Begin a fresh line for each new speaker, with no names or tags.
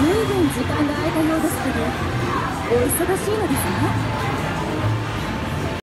ずい時間が空いたようですけどお忙しいのですね。